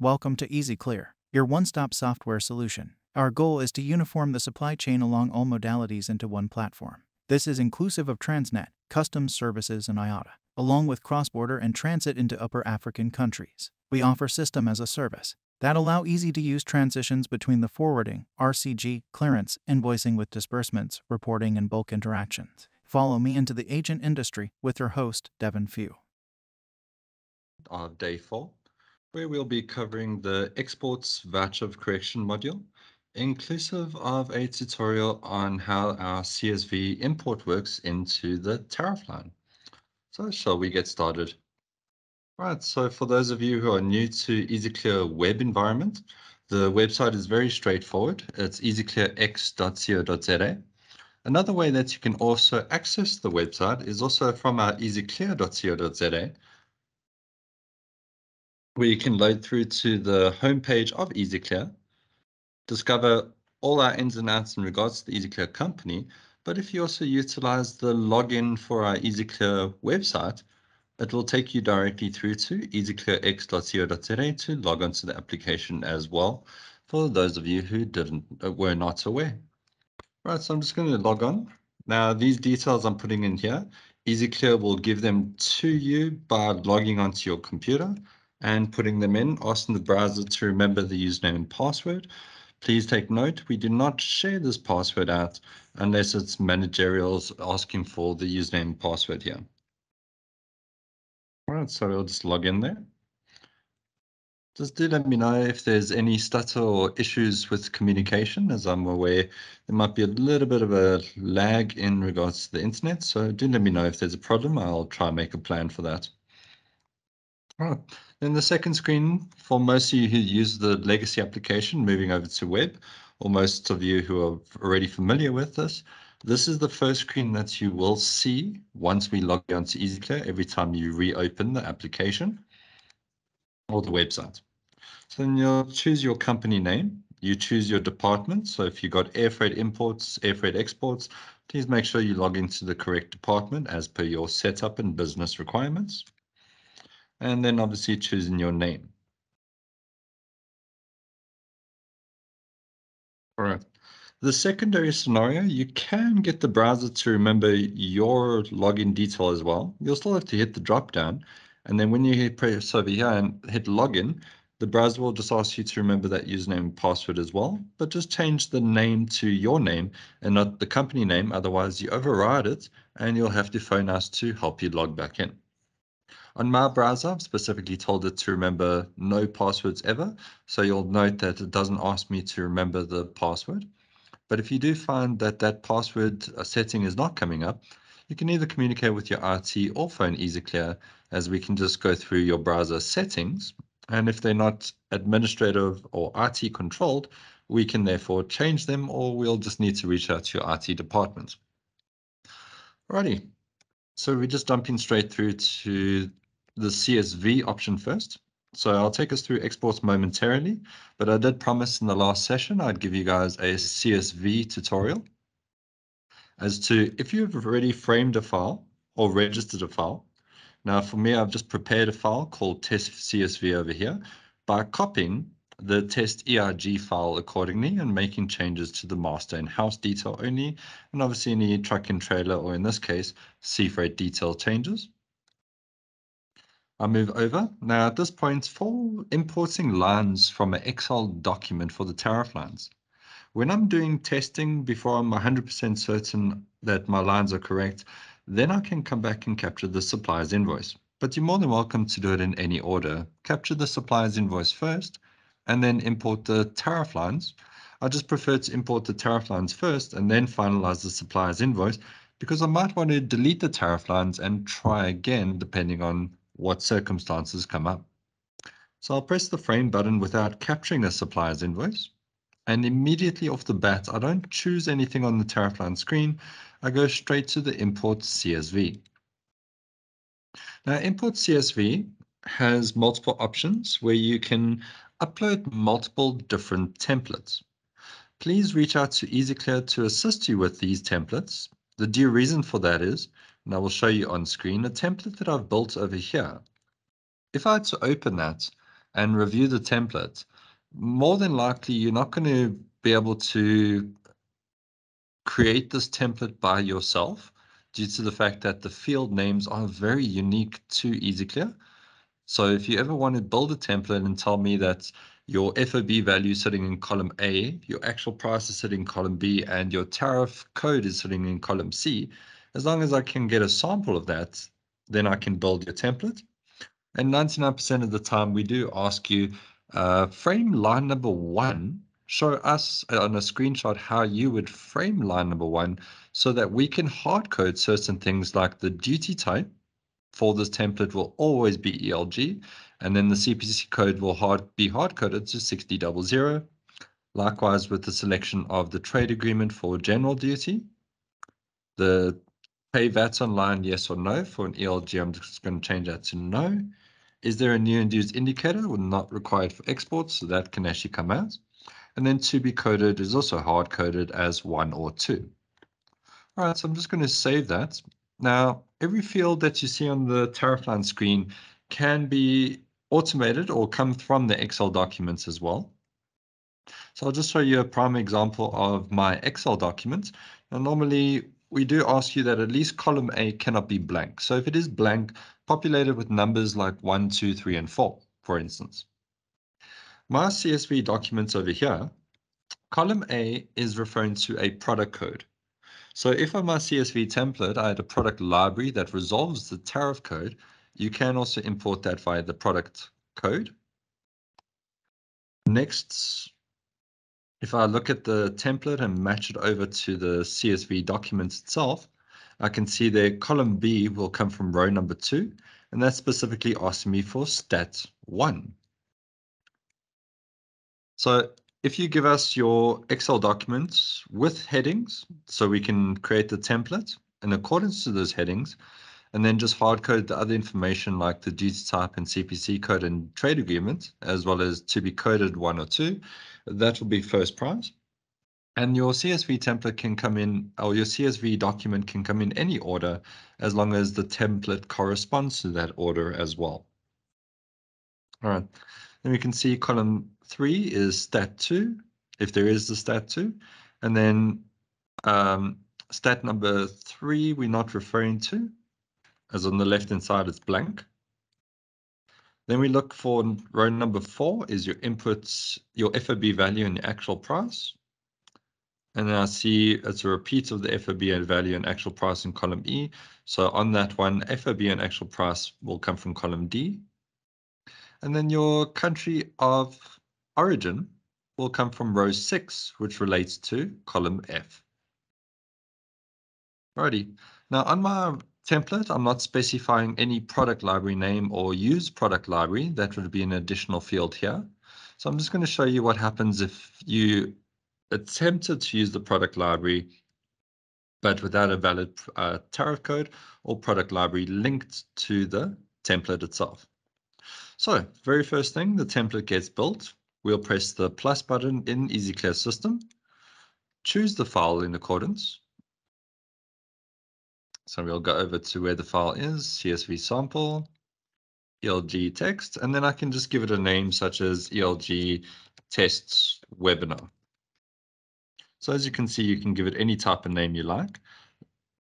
Welcome to EasyClear, your one stop software solution. Our goal is to uniform the supply chain along all modalities into one platform. This is inclusive of Transnet, customs services, and IATA, along with cross border and transit into upper African countries. We offer system as a service that allow easy to use transitions between the forwarding, RCG, clearance, invoicing with disbursements, reporting, and bulk interactions. Follow me into the agent industry with your host, Devin Few. Of day four, where we'll be covering the exports voucher of correction module, inclusive of a tutorial on how our CSV import works into the tariff line. So shall we get started? Right, so for those of you who are new to EasyClear web environment, the website is very straightforward. It's easyclearx.co.za. Another way that you can also access the website is also from our easyclear.co.za, where you can load through to the homepage of EasyClear, discover all our ins and outs in regards to the EasyClear company. But if you also utilize the login for our EasyClear website, it will take you directly through to easyclearx.co.za to log onto the application as well, for those of you who didn't uh, were not aware. Right, so I'm just going to log on. Now, these details I'm putting in here, EasyClear will give them to you by logging onto your computer and putting them in, asking the browser to remember the username and password. Please take note, we do not share this password out unless it's managerials asking for the username and password here. All right, so we'll just log in there. Just do let me know if there's any stutter or issues with communication, as I'm aware there might be a little bit of a lag in regards to the internet. So do let me know if there's a problem. I'll try and make a plan for that. Right. Then the second screen, for most of you who use the legacy application, moving over to web, or most of you who are already familiar with this, this is the first screen that you will see once we log on to EasyClear every time you reopen the application or the website. So then you'll choose your company name. You choose your department. So if you've got air freight imports, air freight exports, please make sure you log into the correct department as per your setup and business requirements. And then obviously choosing your name. All right. The secondary scenario, you can get the browser to remember your login detail as well. You'll still have to hit the drop down. And then when you hit press over here and hit login, the browser will just ask you to remember that username and password as well, but just change the name to your name and not the company name. Otherwise, you override it and you'll have to phone us to help you log back in. On my browser, I've specifically told it to remember no passwords ever. So you'll note that it doesn't ask me to remember the password. But if you do find that that password uh, setting is not coming up, you can either communicate with your IT or phone EasyClear as we can just go through your browser settings and if they're not administrative or IT controlled, we can therefore change them or we'll just need to reach out to your IT department. Alrighty, so we're just dumping straight through to the CSV option first. So I'll take us through exports momentarily, but I did promise in the last session I'd give you guys a CSV tutorial as to if you've already framed a file or registered a file, now for me, I've just prepared a file called test CSV over here by copying the test ERG file accordingly and making changes to the master and house detail only, and obviously any truck and trailer, or in this case, sea freight detail changes. I move over. Now at this point, for importing lines from an Excel document for the tariff lines, when I'm doing testing before I'm 100% certain that my lines are correct, then I can come back and capture the supplier's invoice. But you're more than welcome to do it in any order. Capture the supplier's invoice first, and then import the tariff lines. I just prefer to import the tariff lines first and then finalize the supplier's invoice because I might want to delete the tariff lines and try again depending on what circumstances come up. So I'll press the frame button without capturing a supplier's invoice. And immediately off the bat, I don't choose anything on the tariff line screen. I go straight to the import CSV. Now import CSV has multiple options where you can upload multiple different templates. Please reach out to EasyClear to assist you with these templates. The due reason for that is, and I will show you on screen, a template that I've built over here. If I had to open that, and review the template, more than likely you're not going to be able to create this template by yourself due to the fact that the field names are very unique to EasyClear. So if you ever want to build a template and tell me that your FOB value is sitting in column A, your actual price is sitting in column B, and your tariff code is sitting in column C, as long as I can get a sample of that, then I can build your template. And 99% of the time, we do ask you, uh, frame line number one, show us on a screenshot how you would frame line number one so that we can hard code certain things like the duty type for this template will always be ELG, and then the CPC code will hard, be hard coded to 6000. Likewise with the selection of the trade agreement for general duty, the pay VAT online, yes or no. For an ELG, I'm just going to change that to no. Is there a new and used indicator? Well, not required for exports, so that can actually come out. And then to be coded is also hard coded as one or two. All right, so I'm just going to save that. Now, every field that you see on the tariff line screen can be automated or come from the Excel documents as well. So I'll just show you a prime example of my Excel document. Now, normally we do ask you that at least column A cannot be blank. So if it is blank, populated with numbers like 1, 2, 3, and 4, for instance. My CSV documents over here, column A is referring to a product code. So if on my CSV template, I had a product library that resolves the tariff code, you can also import that via the product code. Next, if I look at the template and match it over to the CSV document itself, I can see there column B will come from row number two, and that's specifically asking me for stat one. So if you give us your Excel documents with headings, so we can create the template in accordance to those headings, and then just hard code the other information like the duty type and CPC code and trade agreement, as well as to be coded one or two, that will be first prize. And your CSV template can come in, or your CSV document can come in any order as long as the template corresponds to that order as well. All right, then we can see column three is stat two, if there is the stat two, and then um, stat number three we're not referring to, as on the left hand side it's blank. Then we look for row number four is your inputs, your FOB value and your actual price. And then I see it's a repeat of the FOB and value and actual price in column E. So on that one, FOB and actual price will come from column D. And then your country of origin will come from row six, which relates to column F. Alrighty, now on my template, I'm not specifying any product library name or use product library. That would be an additional field here. So I'm just going to show you what happens if you attempted to use the product library, but without a valid uh, tariff code or product library linked to the template itself. So very first thing, the template gets built. We'll press the plus button in EasyClear system, choose the file in accordance, so we'll go over to where the file is, CSV sample, ELG text, and then I can just give it a name such as ELG tests webinar. So as you can see, you can give it any type of name you like.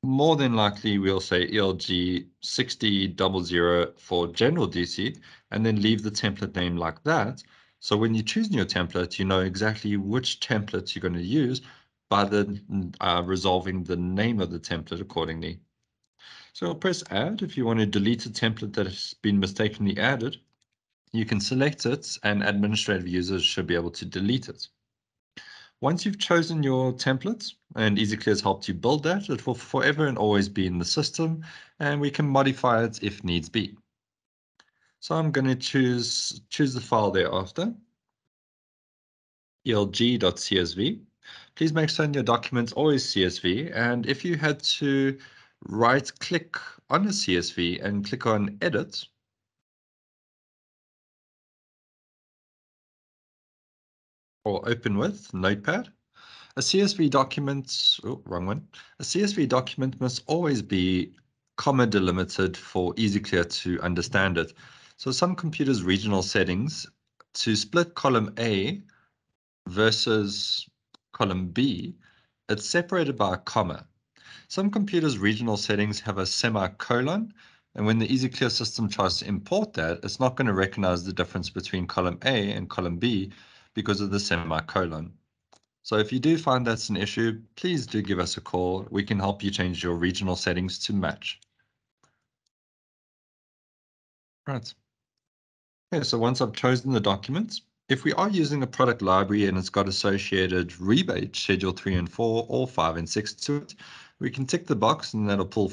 More than likely, we'll say ELG 6000 for general DC, and then leave the template name like that. So when you're choosing your template, you know exactly which template you're going to use by the uh, resolving the name of the template accordingly. So I'll press add if you want to delete a template that has been mistakenly added. You can select it and administrative users should be able to delete it. Once you've chosen your template and EasyClear has helped you build that, it will forever and always be in the system and we can modify it if needs be. So I'm going to choose, choose the file thereafter, elg.csv. Please make sure your documents always CSV and if you had to right click on a CSV and click on edit. Or open with Notepad. A CSV document, oh, wrong one. A CSV document must always be comma delimited for EasyClear to understand it. So some computers' regional settings to split column A versus column B, it's separated by a comma. Some computers' regional settings have a semicolon, and when the EasyClear system tries to import that, it's not going to recognize the difference between column A and column B because of the semicolon. So if you do find that's an issue, please do give us a call. We can help you change your regional settings to match. Right. Okay, so once I've chosen the documents, if we are using a product library and it's got associated rebate, schedule three and four or five and six to it, we can tick the box and that'll pull,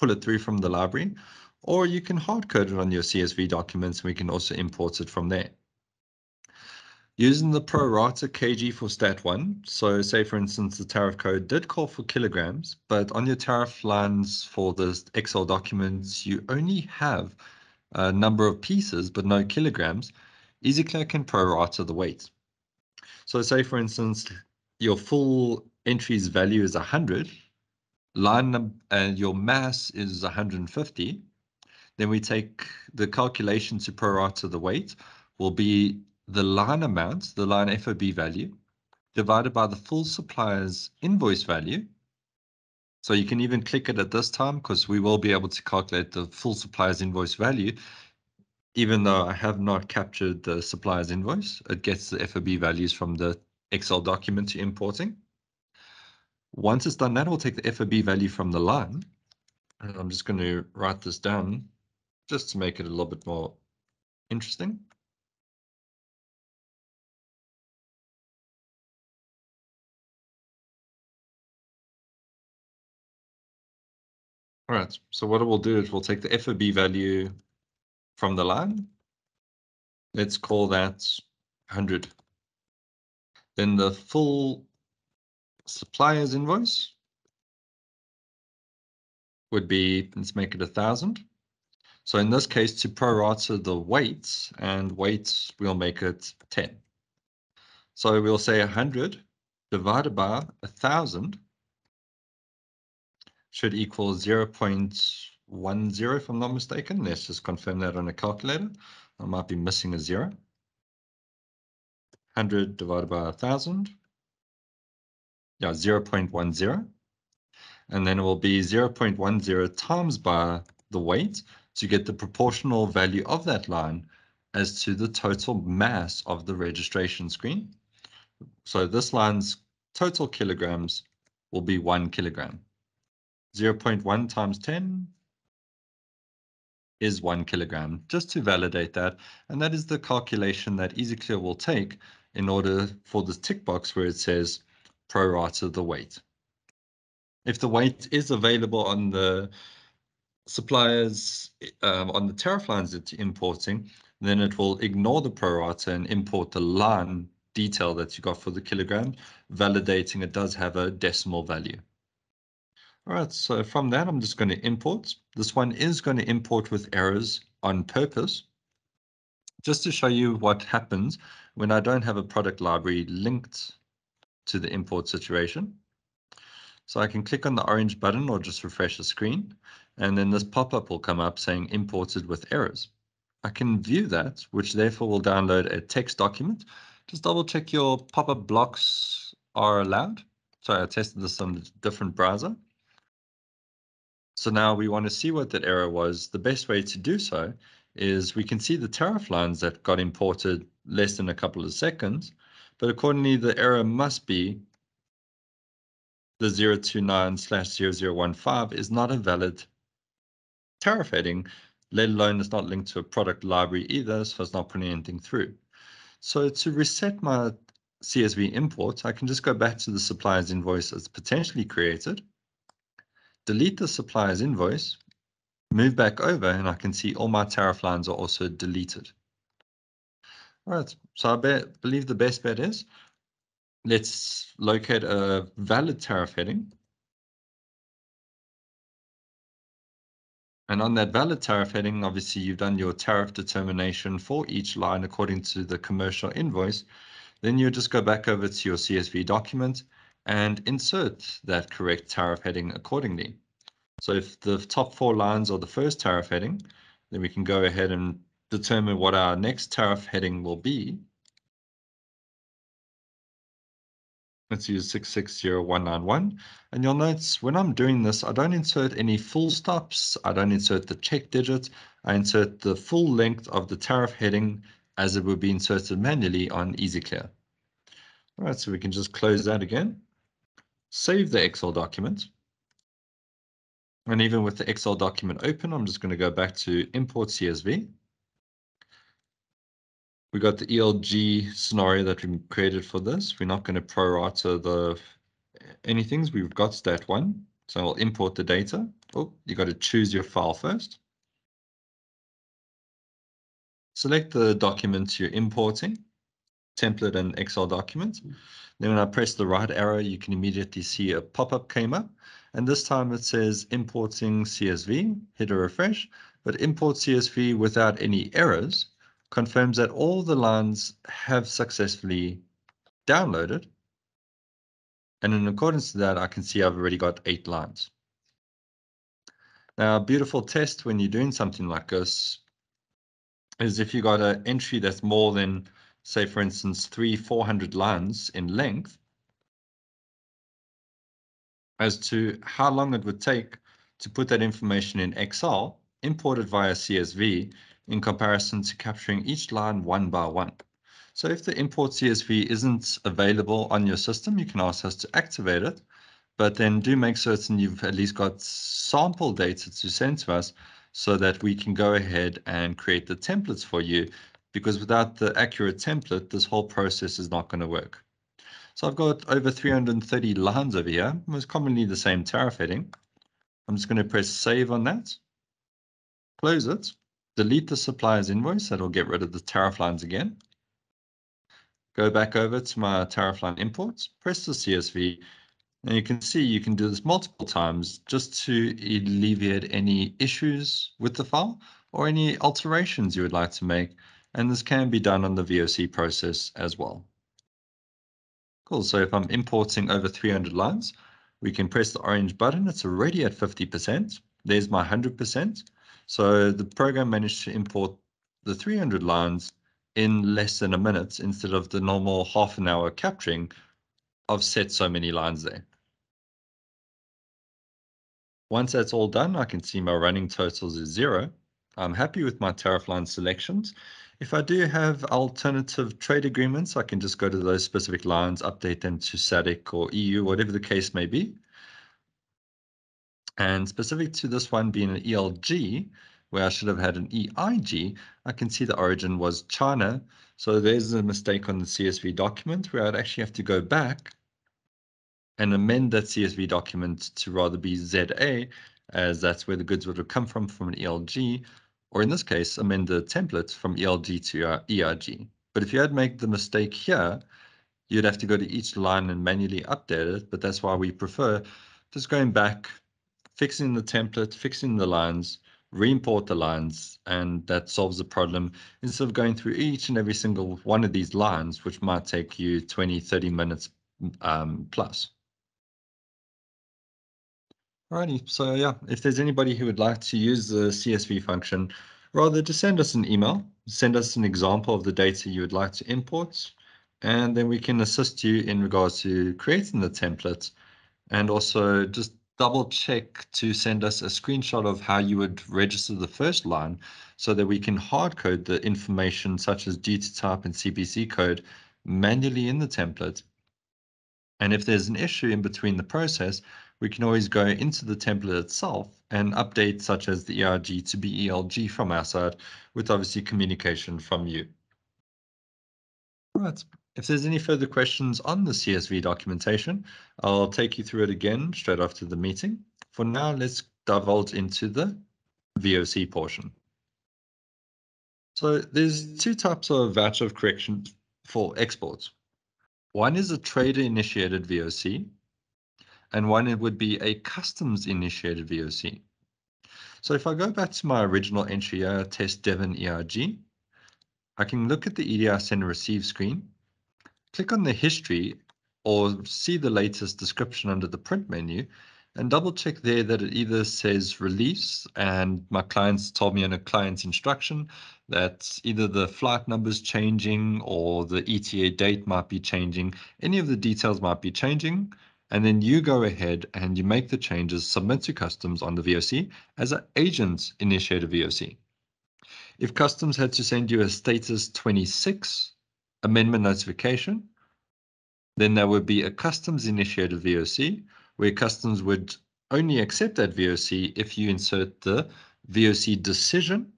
pull it through from the library, or you can hard code it on your CSV documents. And we can also import it from there. Using the pro rata kg for stat one, so say for instance, the tariff code did call for kilograms, but on your tariff lines for the Excel documents, you only have a number of pieces, but no kilograms, EasyClear can prorata the weight. So say, for instance, your full entries value is 100, line and your mass is 150, then we take the calculation to prorata the weight will be the line amount, the line FOB value, divided by the full supplier's invoice value so you can even click it at this time because we will be able to calculate the full supplier's invoice value. Even though I have not captured the supplier's invoice, it gets the FOB values from the Excel document you're importing. Once it's done that, we'll take the FOB value from the line. And I'm just going to write this down just to make it a little bit more interesting. All right, so what we'll do is we'll take the FOB value from the line. Let's call that 100. Then the full supplier's invoice would be, let's make it a thousand. So in this case, to prorata the weights and weights, we'll make it 10. So we'll say 100 divided by a thousand should equal 0.10 if I'm not mistaken. Let's just confirm that on a calculator. I might be missing a zero. 100 divided by 1000. Yeah, 0.10. And then it will be 0.10 times by the weight to get the proportional value of that line as to the total mass of the registration screen. So this line's total kilograms will be one kilogram. 0.1 times 10 is one kilogram, just to validate that. And that is the calculation that EasyClear will take in order for the tick box where it says pro prorata the weight. If the weight is available on the suppliers, um, on the tariff lines that you're importing, then it will ignore the pro prorata and import the line detail that you got for the kilogram, validating it does have a decimal value. All right, so from that, I'm just going to import. This one is going to import with errors on purpose, just to show you what happens when I don't have a product library linked to the import situation. So I can click on the orange button or just refresh the screen, and then this pop-up will come up saying imported with errors. I can view that, which therefore will download a text document. Just double check your pop-up blocks are allowed. Sorry, I tested this on a different browser. So now we want to see what that error was. The best way to do so is we can see the tariff lines that got imported less than a couple of seconds, but accordingly the error must be the 029 slash 0015 is not a valid tariff heading, let alone it's not linked to a product library either, so it's not putting anything through. So to reset my CSV import, I can just go back to the supplier's invoice that's potentially created delete the supplier's invoice, move back over, and I can see all my tariff lines are also deleted. All right, so I bet, believe the best bet is let's locate a valid tariff heading. And on that valid tariff heading, obviously you've done your tariff determination for each line according to the commercial invoice. Then you just go back over to your CSV document and insert that correct tariff heading accordingly. So if the top four lines are the first tariff heading, then we can go ahead and determine what our next tariff heading will be, let's use 660191. And you'll notice when I'm doing this, I don't insert any full stops. I don't insert the check digit. I insert the full length of the tariff heading as it would be inserted manually on EasyClear. All right, so we can just close that again, save the Excel document. And even with the Excel document open, I'm just going to go back to import CSV. We got the ELG scenario that we created for this. We're not going to prorata the anything. We've got stat one. So I'll import the data. Oh, you got to choose your file first. Select the document you're importing, template and Excel document. Mm-hmm. Then when I press the right arrow, you can immediately see a pop-up came up. And this time it says importing CSV, hit a refresh, but import CSV without any errors confirms that all the lines have successfully downloaded. And in accordance to that, I can see I've already got eight lines. Now, a beautiful test when you're doing something like this is if you got an entry that's more than, say, for instance, three, 400 lines in length, as to how long it would take to put that information in Excel, imported via CSV, in comparison to capturing each line one by one. So if the import CSV isn't available on your system, you can ask us to activate it, but then do make certain you've at least got sample data to send to us so that we can go ahead and create the templates for you because without the accurate template, this whole process is not going to work. So I've got over 330 lines over here, most commonly the same tariff heading. I'm just going to press save on that, close it, delete the supplier's invoice. That'll get rid of the tariff lines again. Go back over to my tariff line imports, press the CSV, and you can see you can do this multiple times just to alleviate any issues with the file or any alterations you would like to make. And this can be done on the VOC process as well. Cool, so if I'm importing over 300 lines, we can press the orange button. It's already at 50%. There's my 100%. So the program managed to import the 300 lines in less than a minute instead of the normal half an hour capturing of set so many lines there. Once that's all done, I can see my running totals is zero. I'm happy with my tariff line selections. If I do have alternative trade agreements, I can just go to those specific lines, update them to SADC or EU, whatever the case may be. And specific to this one being an ELG, where I should have had an EIG, I can see the origin was China. So there's a mistake on the CSV document where I'd actually have to go back and amend that CSV document to rather be ZA, as that's where the goods would have come from, from an ELG, or in this case, amend the template from ELG to ERG. But if you had made the mistake here, you'd have to go to each line and manually update it, but that's why we prefer just going back fixing the template, fixing the lines, re-import the lines, and that solves the problem instead of going through each and every single one of these lines, which might take you 20, 30 minutes um, plus. Alrighty, so yeah, if there's anybody who would like to use the CSV function, rather just send us an email, send us an example of the data you would like to import, and then we can assist you in regards to creating the template and also just double check to send us a screenshot of how you would register the first line so that we can hard code the information such as duty type and CPC code manually in the template. And if there's an issue in between the process, we can always go into the template itself and update such as the ERG to be ELG from our side with obviously communication from you. Right. If there's any further questions on the CSV documentation, I'll take you through it again straight after the meeting. For now, let's divulge into the VOC portion. So there's two types of voucher of correction for exports. One is a trader initiated VOC, and one it would be a customs initiated VOC. So if I go back to my original entry here, test Devon ERG, I can look at the EDI send and receive screen click on the history or see the latest description under the print menu, and double check there that it either says release and my clients told me in a client's instruction that either the flight number's changing or the ETA date might be changing. Any of the details might be changing. And then you go ahead and you make the changes, submit to customs on the VOC as an agent initiated VOC. If customs had to send you a status 26 amendment notification, then there would be a customs initiated VOC where customs would only accept that VOC if you insert the VOC decision.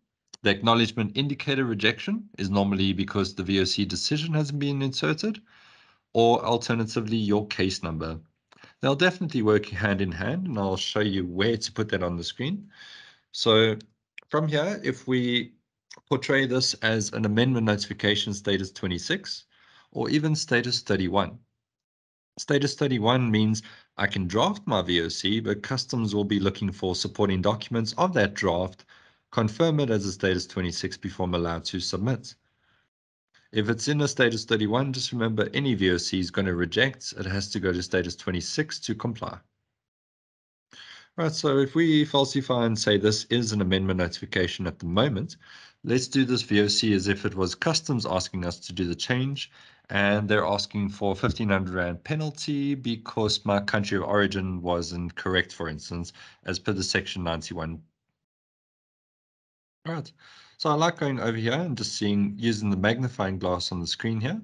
The acknowledgement indicator rejection is normally because the VOC decision hasn't been inserted, or alternatively, your case number. They'll definitely work hand in hand, and I'll show you where to put that on the screen. So from here, if we portray this as an amendment notification status 26, or even status 31. Status 31 means I can draft my VOC, but customs will be looking for supporting documents of that draft, confirm it as a status 26 before I'm allowed to submit. If it's in a status 31, just remember any VOC is going to reject. It has to go to status 26 to comply. Right, so if we falsify and say this is an amendment notification at the moment, let's do this VOC as if it was customs asking us to do the change and they're asking for 1500 Rand penalty because my country of origin wasn't correct, for instance, as per the section 91. All right, so I like going over here and just seeing, using the magnifying glass on the screen here,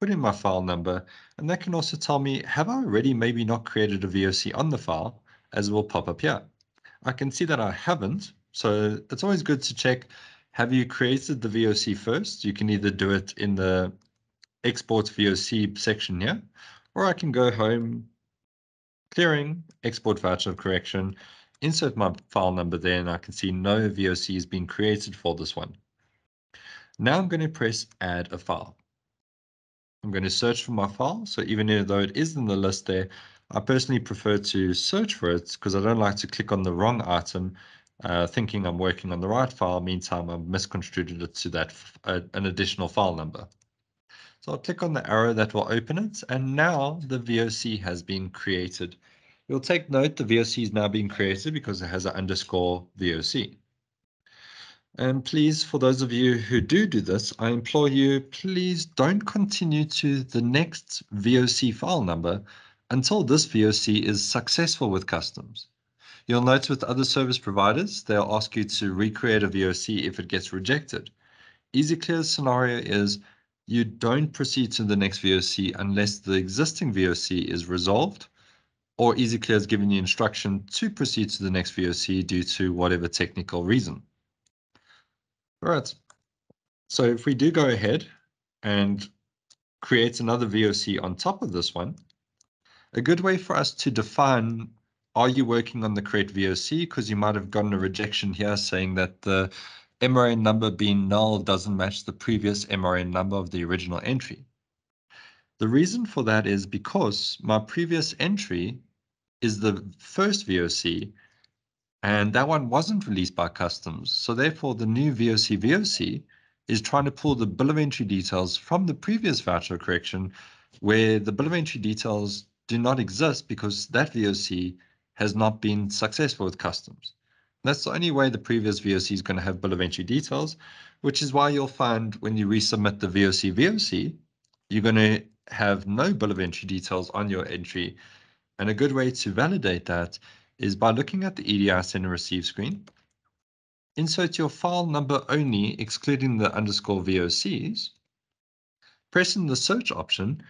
put in my file number, and that can also tell me, have I already maybe not created a VOC on the file, as it will pop up here. I can see that I haven't, so it's always good to check, have you created the VOC first? You can either do it in the export VOC section here, or I can go home, clearing, export voucher of correction, insert my file number there, and I can see no VOC has been created for this one. Now I'm going to press add a file. I'm going to search for my file. So even though it is in the list there, I personally prefer to search for it because I don't like to click on the wrong item, uh, thinking I'm working on the right file. Meantime, I've misconstrued it to that uh, an additional file number. So I'll click on the arrow that will open it, and now the VOC has been created. You'll take note the VOC is now being created because it has an underscore VOC. And please, for those of you who do do this, I implore you, please don't continue to the next VOC file number until this VOC is successful with customs. You'll notice with other service providers, they'll ask you to recreate a VOC if it gets rejected. EasyClear's scenario is you don't proceed to the next VOC unless the existing VOC is resolved or EasyClear has given you instruction to proceed to the next VOC due to whatever technical reason. All right. So if we do go ahead and create another VOC on top of this one, a good way for us to define are you working on the correct VOC? Because you might have gotten a rejection here saying that the MRN number being null doesn't match the previous MRN number of the original entry. The reason for that is because my previous entry is the first VOC and that one wasn't released by customs. So therefore the new VOC VOC is trying to pull the bill of entry details from the previous voucher correction where the bill of entry details do not exist because that VOC has not been successful with customs. That's the only way the previous VOC is going to have bill of entry details, which is why you'll find when you resubmit the VOC VOC, you're going to have no bill of entry details on your entry. And a good way to validate that is by looking at the EDI send and receive screen. Insert your file number only, excluding the underscore VOCs. Press in the search option,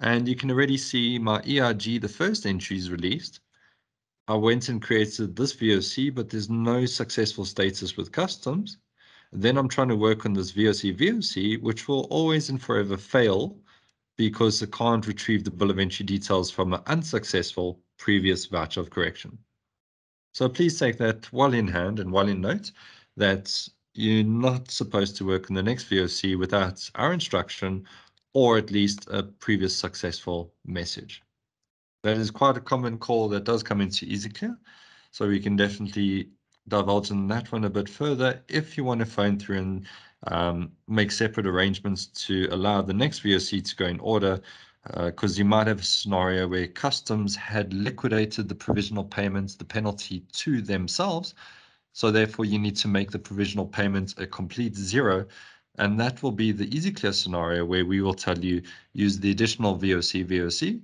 and you can already see my ERG, the first entry is released. I went and created this VOC, but there's no successful status with customs. Then I'm trying to work on this VOC VOC, which will always and forever fail because it can't retrieve the bill of entry details from an unsuccessful previous voucher of correction. So please take that well in hand and well in note that you're not supposed to work on the next VOC without our instruction or at least a previous successful message. That is quite a common call that does come into EasyClear. So we can definitely divulge in that one a bit further if you want to phone through and um, make separate arrangements to allow the next VOC to go in order. because uh, you might have a scenario where customs had liquidated the provisional payments, the penalty to themselves. So therefore you need to make the provisional payment a complete zero. And that will be the easy clear scenario where we will tell you use the additional VOC VOC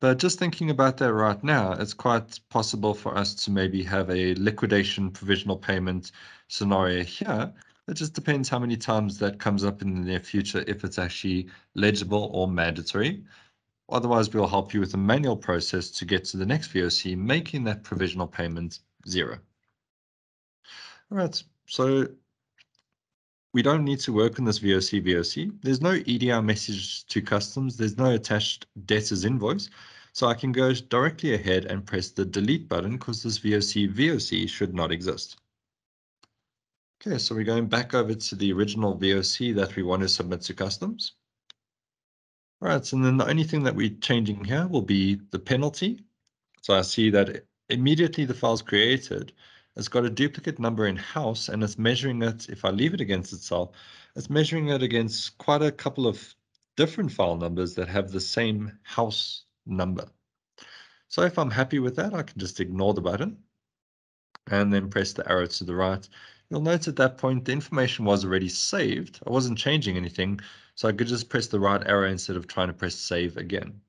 but just thinking about that right now, it's quite possible for us to maybe have a liquidation provisional payment scenario here. It just depends how many times that comes up in the near future, if it's actually legible or mandatory. Otherwise, we'll help you with a manual process to get to the next VOC, making that provisional payment zero. All right, so we don't need to work on this VOC VOC. There's no EDR message to customs. There's no attached debtors invoice. So I can go directly ahead and press the delete button because this VOC VOC should not exist. Okay, so we're going back over to the original VOC that we want to submit to customs. All right, so then the only thing that we're changing here will be the penalty. So I see that immediately the file's created, it's got a duplicate number in house and it's measuring it, if I leave it against itself, it's measuring it against quite a couple of different file numbers that have the same house number. So if I'm happy with that, I can just ignore the button and then press the arrow to the right. You'll note at that point the information was already saved. I wasn't changing anything, so I could just press the right arrow instead of trying to press save again.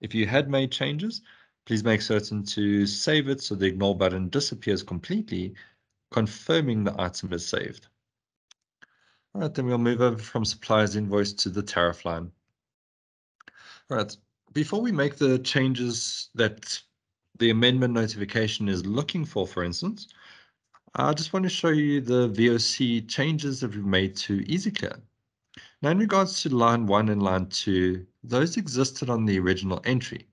If you had made changes, Please make certain to save it so the ignore button disappears completely, confirming the item is saved. All right, then we'll move over from supplier's invoice to the tariff line. All right, before we make the changes that the amendment notification is looking for, for instance, I just want to show you the VOC changes that we've made to EasyClear. Now, in regards to line one and line two, those existed on the original entry.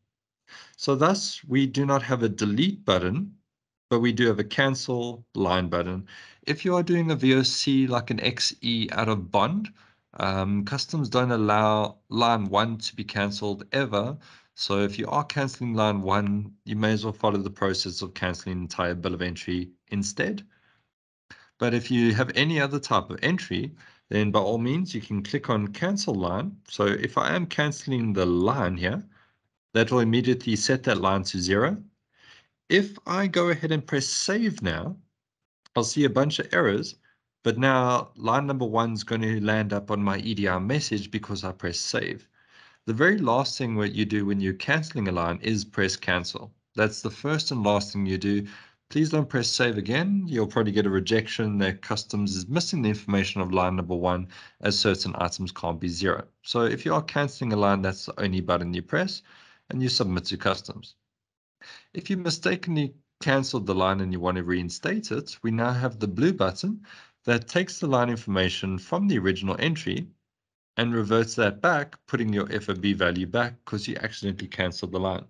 So thus we do not have a delete button, but we do have a cancel line button. If you are doing a VOC like an XE out of bond, um, customs don't allow line one to be cancelled ever. So if you are cancelling line one, you may as well follow the process of cancelling the entire bill of entry instead. But if you have any other type of entry, then by all means, you can click on cancel line. So if I am cancelling the line here, that will immediately set that line to zero. If I go ahead and press save now, I'll see a bunch of errors, but now line number one is going to land up on my EDR message because I press save. The very last thing what you do when you're canceling a line is press cancel. That's the first and last thing you do. Please don't press save again. You'll probably get a rejection that customs is missing the information of line number one as certain items can't be zero. So if you are canceling a line, that's the only button you press and you submit to customs. If you mistakenly cancelled the line and you want to reinstate it, we now have the blue button that takes the line information from the original entry and reverts that back, putting your FOB value back because you accidentally cancelled the line.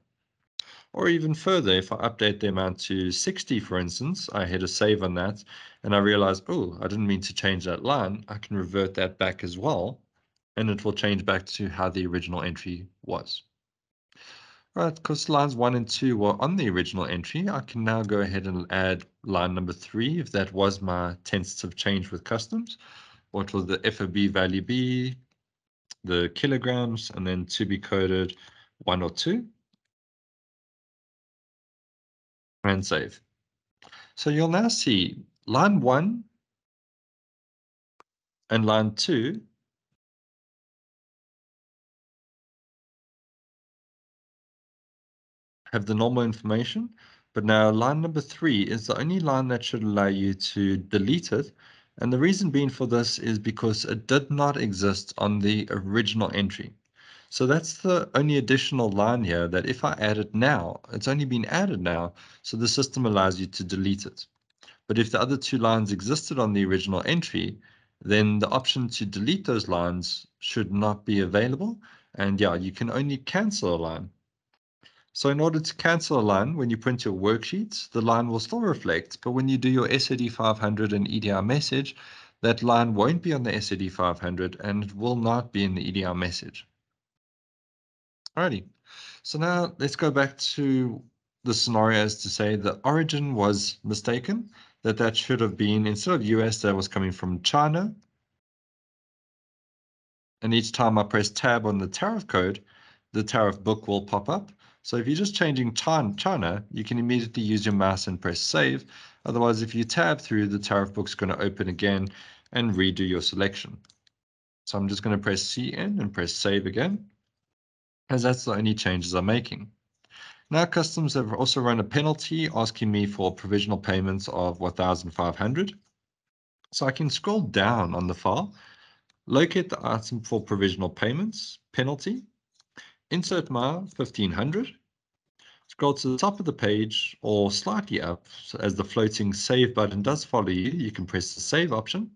Or even further, if I update the amount to 60, for instance, I hit a save on that and I realize, oh, I didn't mean to change that line. I can revert that back as well, and it will change back to how the original entry was. Right, because lines one and two were on the original entry, I can now go ahead and add line number three, if that was my tentative change with customs. What will the FOB value be? The kilograms, and then to be coded one or two. And save. So you'll now see line one and line two have the normal information, but now line number three is the only line that should allow you to delete it. And the reason being for this is because it did not exist on the original entry. So that's the only additional line here that if I add it now, it's only been added now, so the system allows you to delete it. But if the other two lines existed on the original entry, then the option to delete those lines should not be available. And yeah, you can only cancel a line. So in order to cancel a line, when you print your worksheets, the line will still reflect, but when you do your SAD 500 and EDR message, that line won't be on the SAD 500 and it will not be in the EDR message. Alrighty, so now let's go back to the scenarios to say the origin was mistaken, that that should have been, instead of US, that was coming from China. And each time I press tab on the tariff code, the tariff book will pop up. So if you're just changing China, you can immediately use your mouse and press save. Otherwise, if you tab through, the tariff book's going to open again and redo your selection. So I'm just going to press CN and press save again, as that's the only changes I'm making. Now customs have also run a penalty asking me for provisional payments of 1,500. So I can scroll down on the file, locate the item for provisional payments, penalty, insert my 1500, scroll to the top of the page or slightly up as the floating save button does follow you, you can press the save option.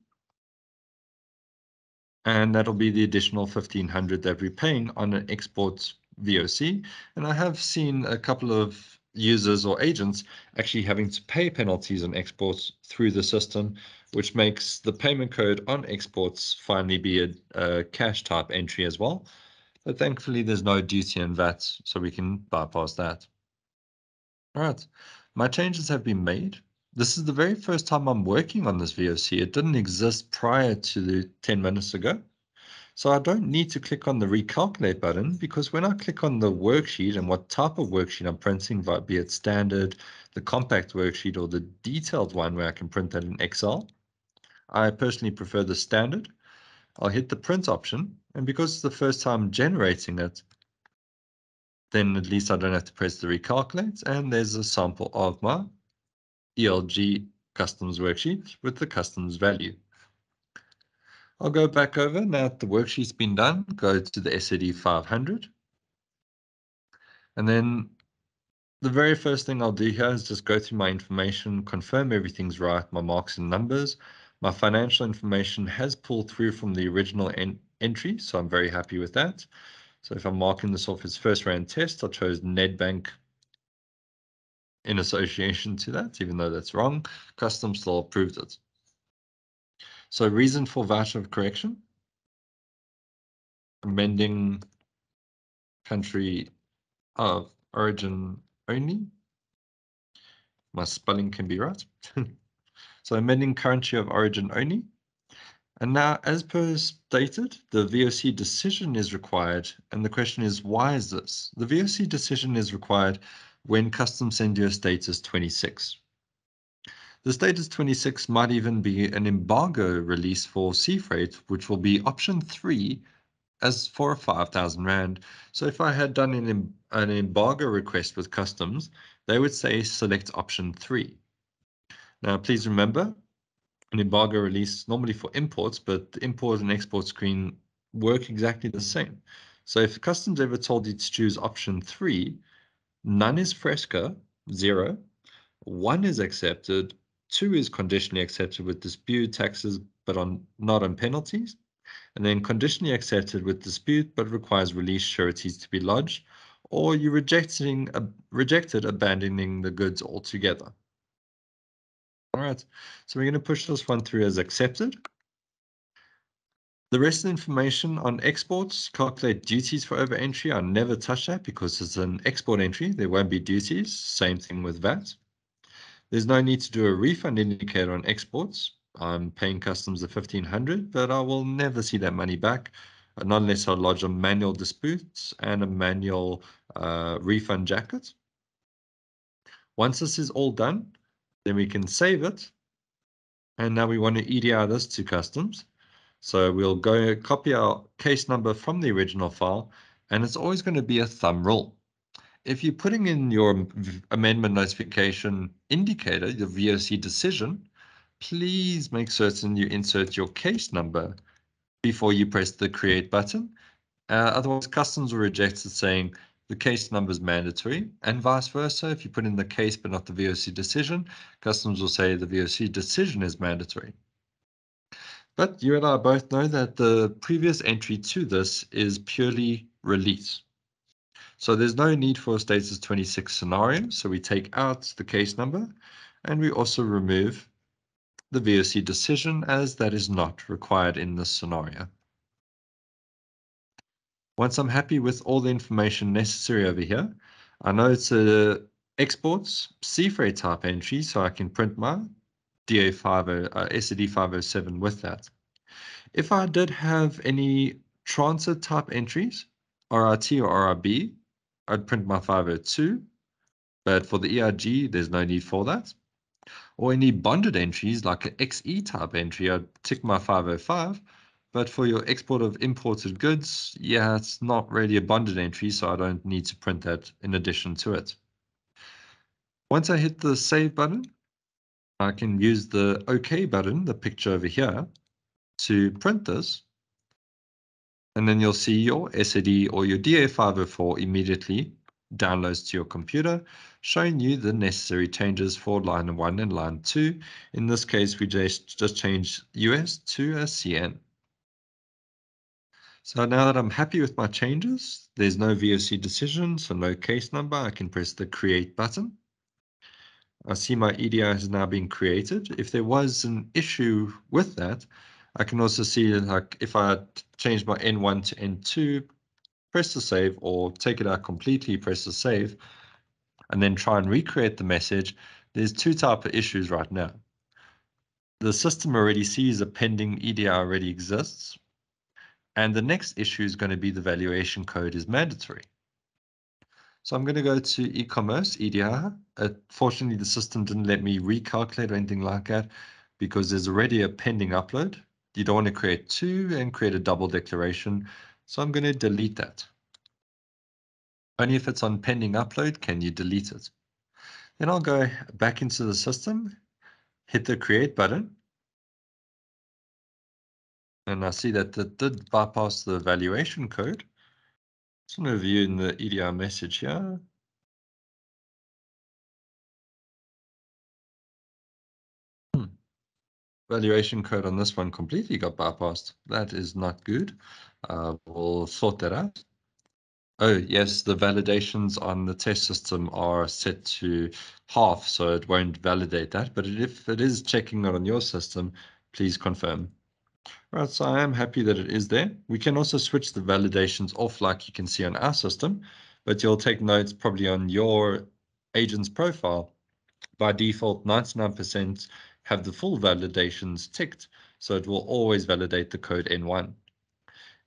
And that'll be the additional 1500 that we're paying on an export VOC. And I have seen a couple of users or agents actually having to pay penalties on exports through the system, which makes the payment code on exports finally be a, a cash type entry as well. But thankfully, there's no duty and VAT, so we can bypass that. All right, my changes have been made. This is the very first time I'm working on this VOC. It didn't exist prior to the 10 minutes ago. So I don't need to click on the recalculate button because when I click on the worksheet and what type of worksheet I'm printing, be it standard, the compact worksheet, or the detailed one where I can print that in Excel, I personally prefer the standard. I'll hit the print option and because it's the first time generating it, then at least I don't have to press the recalculate. And there's a sample of my ELG customs worksheet with the customs value. I'll go back over now that the worksheet's been done, go to the SAD 500. And then the very first thing I'll do here is just go through my information, confirm everything's right, my marks and numbers. My financial information has pulled through from the original en entry, so I'm very happy with that. So if I'm marking this off as first round test, I chose Nedbank in association to that, even though that's wrong. Custom still approved it. So reason for voucher of correction, amending country of origin only. My spelling can be right. so amending country of origin only. And now, as per stated, the VOC decision is required. And the question is, why is this? The VOC decision is required when customs send you a status 26. The status 26 might even be an embargo release for sea freight, which will be option three as for 5,000 Rand. So if I had done an, an embargo request with customs, they would say select option three. Now, please remember, an embargo release normally for imports, but the import and export screen work exactly the same. So if customs ever told you to choose option three, none is fresca, zero, one is accepted, two is conditionally accepted with dispute taxes, but on not on penalties, and then conditionally accepted with dispute, but requires release sureties to be lodged, or you rejecting uh, rejected abandoning the goods altogether. All right, so we're going to push this one through as accepted. The rest of the information on exports, calculate duties for over entry. I never touch that because it's an export entry. There won't be duties. Same thing with VAT. There's no need to do a refund indicator on exports. I'm paying customs the 1500, but I will never see that money back, not unless I lodge a manual disputes and a manual uh, refund jacket. Once this is all done, then we can save it. And now we want to EDI this to customs. So we'll go copy our case number from the original file, and it's always going to be a thumb rule. If you're putting in your amendment notification indicator, your VOC decision, please make certain you insert your case number before you press the create button. Uh, otherwise, customs will reject it saying the case number is mandatory and vice versa. If you put in the case but not the VOC decision, customs will say the VOC decision is mandatory. But you and I both know that the previous entry to this is purely release. So there's no need for a status 26 scenario. So we take out the case number and we also remove the VOC decision as that is not required in this scenario. Once I'm happy with all the information necessary over here, I know it's a exports sea freight type entry, so I can print my DA50, uh, SAD 507 with that. If I did have any transit type entries, RRT or RRB, I'd print my 502, but for the ERG, there's no need for that. Or any bonded entries like an XE type entry, I'd tick my 505, but for your export of imported goods, yeah, it's not really a bonded entry, so I don't need to print that in addition to it. Once I hit the save button, I can use the OK button, the picture over here, to print this. And then you'll see your SAD or your DA504 immediately downloads to your computer, showing you the necessary changes for line 1 and line 2. In this case, we just, just changed US to a CN. So now that I'm happy with my changes, there's no VOC decision, so no case number, I can press the create button. I see my EDI has now been created. If there was an issue with that, I can also see like if I change my N1 to N2, press the save or take it out completely, press the save, and then try and recreate the message. There's two type of issues right now. The system already sees a pending EDI already exists. And the next issue is going to be the valuation code is mandatory. So I'm going to go to e-commerce EDI. Unfortunately, uh, the system didn't let me recalculate or anything like that because there's already a pending upload. You don't want to create two and create a double declaration. So I'm going to delete that. Only if it's on pending upload can you delete it. Then I'll go back into the system, hit the create button. And I see that it did bypass the valuation code. Want to view in the EDI message here. Hmm. Valuation code on this one completely got bypassed. That is not good. Uh, we'll sort that out. Oh, yes, the validations on the test system are set to half, so it won't validate that. But if it is checking on your system, please confirm. Right, so I am happy that it is there. We can also switch the validations off like you can see on our system, but you'll take notes probably on your agent's profile. By default, 99% have the full validations ticked, so it will always validate the code N1.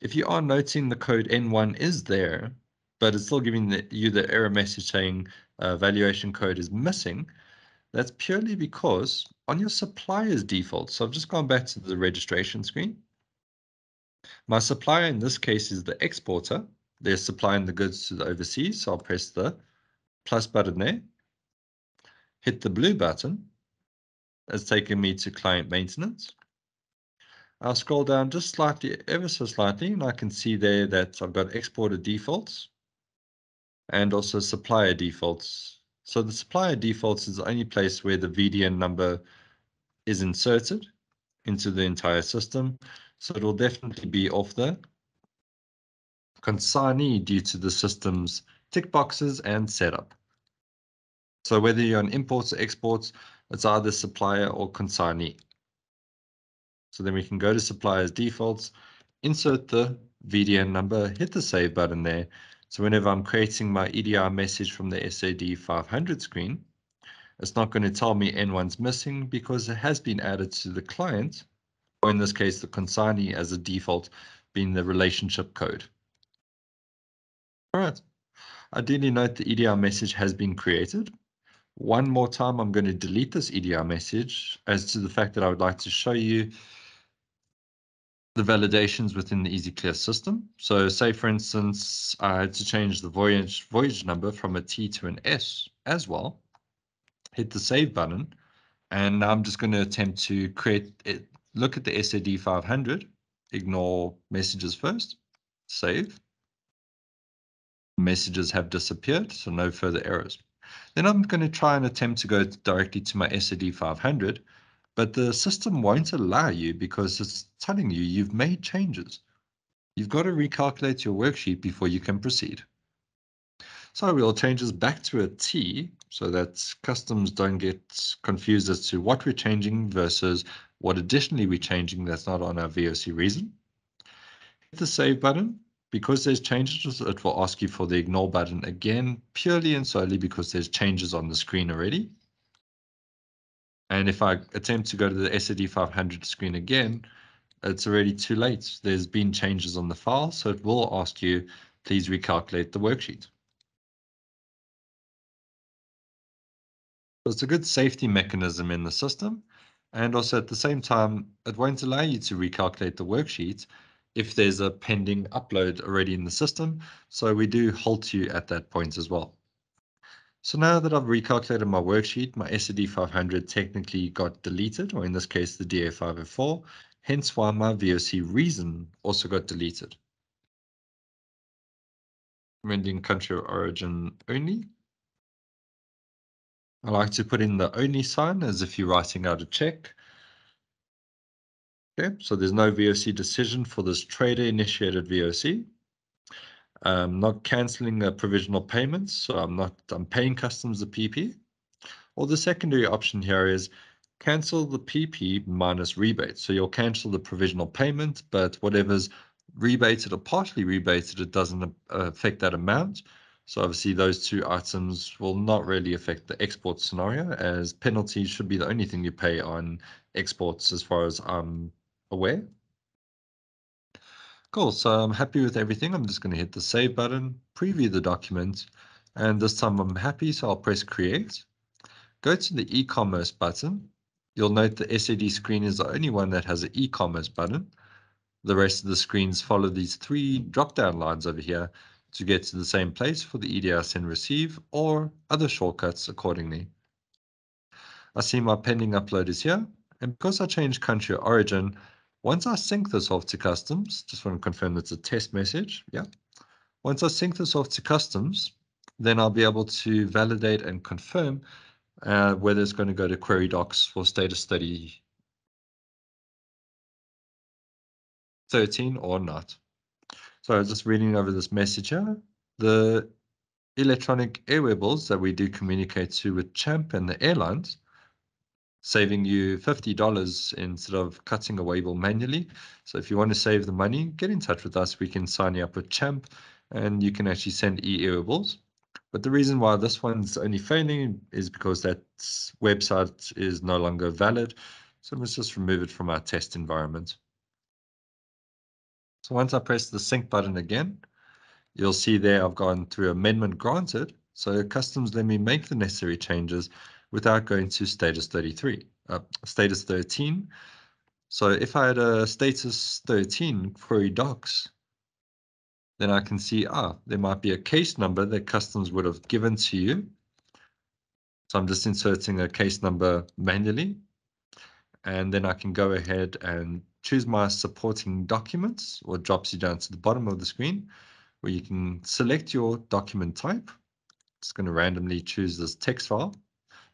If you are noting the code N1 is there, but it's still giving the, you the error message saying uh, valuation code is missing, that's purely because on your supplier's default, so I've just gone back to the registration screen. My supplier in this case is the exporter. They're supplying the goods to the overseas, so I'll press the plus button there. Hit the blue button. It's taken me to client maintenance. I'll scroll down just slightly, ever so slightly, and I can see there that I've got exporter defaults and also supplier defaults so the supplier defaults is the only place where the VDN number is inserted into the entire system. So it will definitely be off the consignee due to the system's tick boxes and setup. So whether you're on imports or exports, it's either supplier or consignee. So then we can go to supplier's defaults, insert the VDN number, hit the save button there, so whenever I'm creating my EDI message from the SAD 500 screen, it's not going to tell me N1's missing because it has been added to the client, or in this case, the consignee as a default being the relationship code. All right. Ideally note the EDI message has been created. One more time, I'm going to delete this EDI message as to the fact that I would like to show you the validations within the EasyClear system. So say, for instance, I had to change the voyage, voyage number from a T to an S as well. Hit the save button. And now I'm just going to attempt to create it. Look at the SAD 500. Ignore messages first. Save. Messages have disappeared, so no further errors. Then I'm going to try and attempt to go directly to my SAD 500 but the system won't allow you because it's telling you you've made changes. You've got to recalculate your worksheet before you can proceed. So we'll change this back to a T so that customs don't get confused as to what we're changing versus what additionally we're changing that's not on our VOC reason. Hit the save button. Because there's changes, it will ask you for the ignore button again, purely and solely because there's changes on the screen already. And if I attempt to go to the SAD 500 screen again, it's already too late. There's been changes on the file, so it will ask you, please recalculate the worksheet. So it's a good safety mechanism in the system. And also at the same time, it won't allow you to recalculate the worksheet if there's a pending upload already in the system. So we do halt you at that point as well. So now that I've recalculated my worksheet, my SAD 500 technically got deleted, or in this case, the DA504, hence why my VOC reason also got deleted. Recommending country of origin only. I like to put in the only sign as if you're writing out a check. Okay, so there's no VOC decision for this trader initiated VOC. I'm not canceling a uh, provisional payments, so I'm not I'm paying customs the PP. Or the secondary option here is cancel the PP minus rebate. So you'll cancel the provisional payment, but whatever's rebated or partially rebated, it doesn't uh, affect that amount. So obviously those two items will not really affect the export scenario as penalties should be the only thing you pay on exports as far as I'm aware. Cool, so I'm happy with everything. I'm just going to hit the save button, preview the document, and this time I'm happy, so I'll press create. Go to the e-commerce button. You'll note the SAD screen is the only one that has an e-commerce button. The rest of the screens follow these three drop-down lines over here to get to the same place for the EDI send receive or other shortcuts accordingly. I see my pending upload is here. And because I changed country origin, once I sync this off to customs, just want to confirm that's a test message. Yeah. Once I sync this off to customs, then I'll be able to validate and confirm uh, whether it's going to go to query docs for status study 13 or not. So I was just reading over this message here, the electronic airway bills that we do communicate to with CHAMP and the airlines, saving you $50 instead of cutting a waybill manually. So if you want to save the money, get in touch with us. We can sign you up with CHAMP and you can actually send e-airway. But the reason why this one's only failing is because that website is no longer valid. So let's just remove it from our test environment. So once I press the sync button again, you'll see there I've gone through amendment granted. So customs let me make the necessary changes without going to status 33, uh, status 13. So if I had a status 13 query docs, then I can see, ah, there might be a case number that customs would have given to you. So I'm just inserting a case number manually. And then I can go ahead and choose my supporting documents or drops you down to the bottom of the screen where you can select your document type. It's going to randomly choose this text file.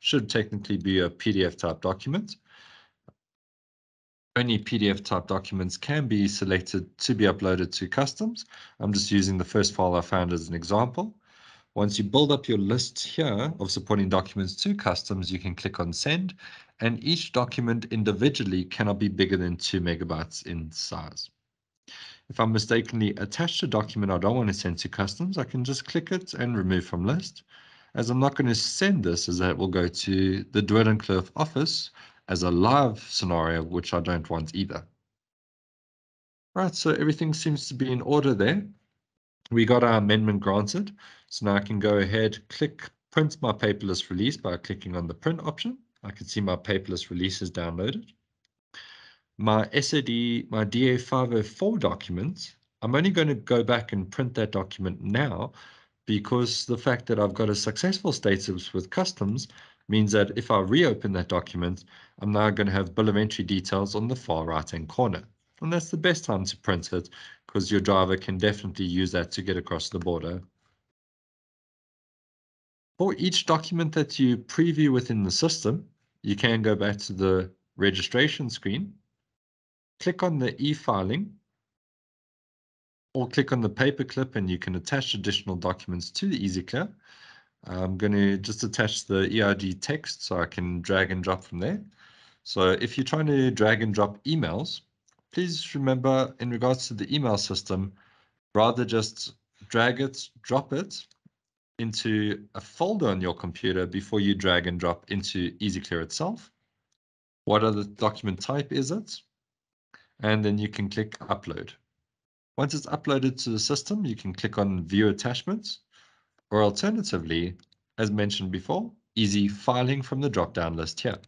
Should technically be a PDF type document. Only PDF type documents can be selected to be uploaded to customs. I'm just using the first file I found as an example. Once you build up your list here of supporting documents to customs, you can click on send and each document individually cannot be bigger than two megabytes in size. If I mistakenly attached a document I don't want to send to customs, I can just click it and remove from list. As I'm not going to send this as that will go to the Dwirdenkloof office as a live scenario, which I don't want either. Right, so everything seems to be in order there. We got our amendment granted. So now I can go ahead, click print my paperless release by clicking on the print option. I can see my paperless release is downloaded. My SAD, my DA504 document, I'm only going to go back and print that document now because the fact that I've got a successful status with customs means that if I reopen that document, I'm now going to have bill of entry details on the far right hand corner. And that's the best time to print it because your driver can definitely use that to get across the border. For each document that you preview within the system, you can go back to the registration screen, click on the e-filing, or click on the paperclip and you can attach additional documents to the EasyClear. I'm going to just attach the EID text so I can drag and drop from there. So if you're trying to drag and drop emails, please remember in regards to the email system, rather just drag it, drop it, into a folder on your computer before you drag and drop into EasyClear itself. What other document type is it? and then you can click upload. Once it's uploaded to the system, you can click on view attachments, or alternatively, as mentioned before, easy filing from the drop-down list here.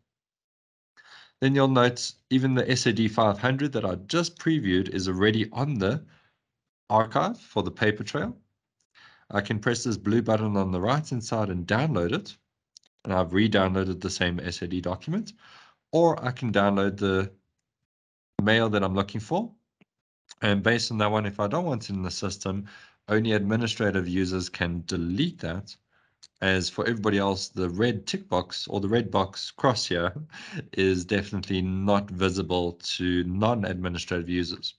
Then you'll note even the SAD 500 that I just previewed is already on the archive for the paper trail. I can press this blue button on the right hand side and download it. And I've re-downloaded the same SAD document. Or I can download the mail that I'm looking for. And based on that one, if I don't want it in the system, only administrative users can delete that as for everybody else, the red tick box or the red box cross here is definitely not visible to non-administrative users.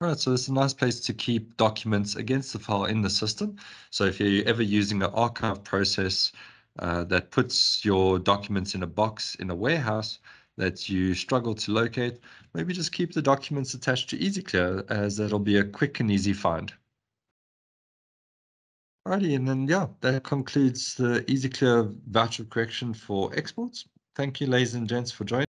All right, so it's a nice place to keep documents against the file in the system. So if you're ever using an archive process uh, that puts your documents in a box in a warehouse that you struggle to locate, maybe just keep the documents attached to EasyClear as that'll be a quick and easy find. Alrighty, and then yeah, that concludes the EasyClear voucher correction for exports. Thank you, ladies and gents, for joining.